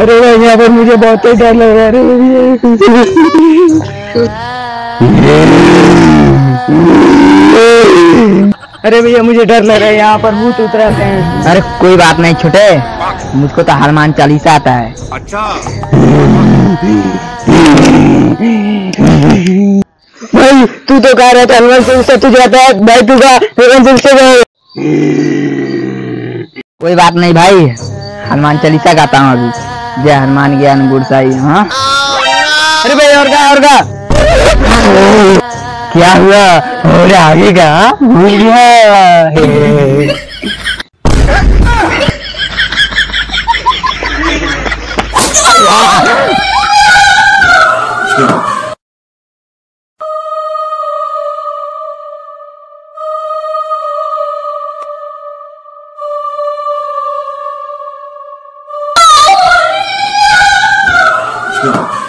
अरे भाई यहाँ पर मुझे बहुत ही डर लग रहा है। अरे भैया मुझे डर लग रहा है यहाँ पर भूत उतराते हैं। अरे कोई बात नहीं छोटे। मुझको तो हनुमान चालीसा आता है। अच्छा। भाई तू तो कह रहा था हनुमान चालीसा तुझे आता है। भाई तू का हनुमान चालीसा कोई बात नहीं भाई। हनुमान चालीसा गाता हूँ अभी। जय हनुमान ज्ञान गुड़ साई हाँ? अरे भाई, और का और का क्या हुआ? और आगे का भूल गया। Все.